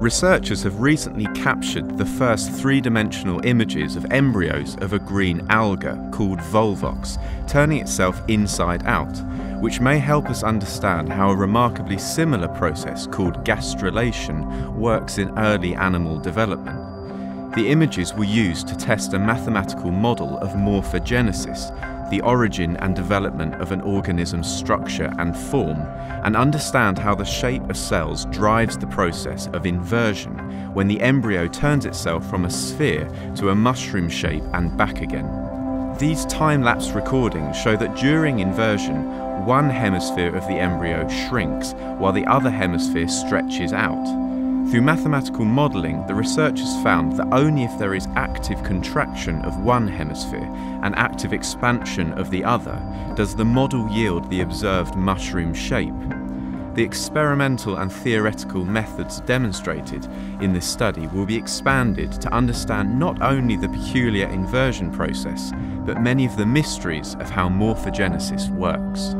Researchers have recently captured the first three dimensional images of embryos of a green alga called Volvox, turning itself inside out, which may help us understand how a remarkably similar process called gastrulation works in early animal development. The images were used to test a mathematical model of morphogenesis, the origin and development of an organism's structure and form, and understand how the shape of cells drives the process of inversion when the embryo turns itself from a sphere to a mushroom shape and back again. These time lapse recordings show that during inversion, one hemisphere of the embryo shrinks while the other hemisphere stretches out. Through mathematical modelling, the researchers found that only if there is active contraction of one hemisphere and active expansion of the other does the model yield the observed mushroom shape. The experimental and theoretical methods demonstrated in this study will be expanded to understand not only the peculiar inversion process, but many of the mysteries of how morphogenesis works.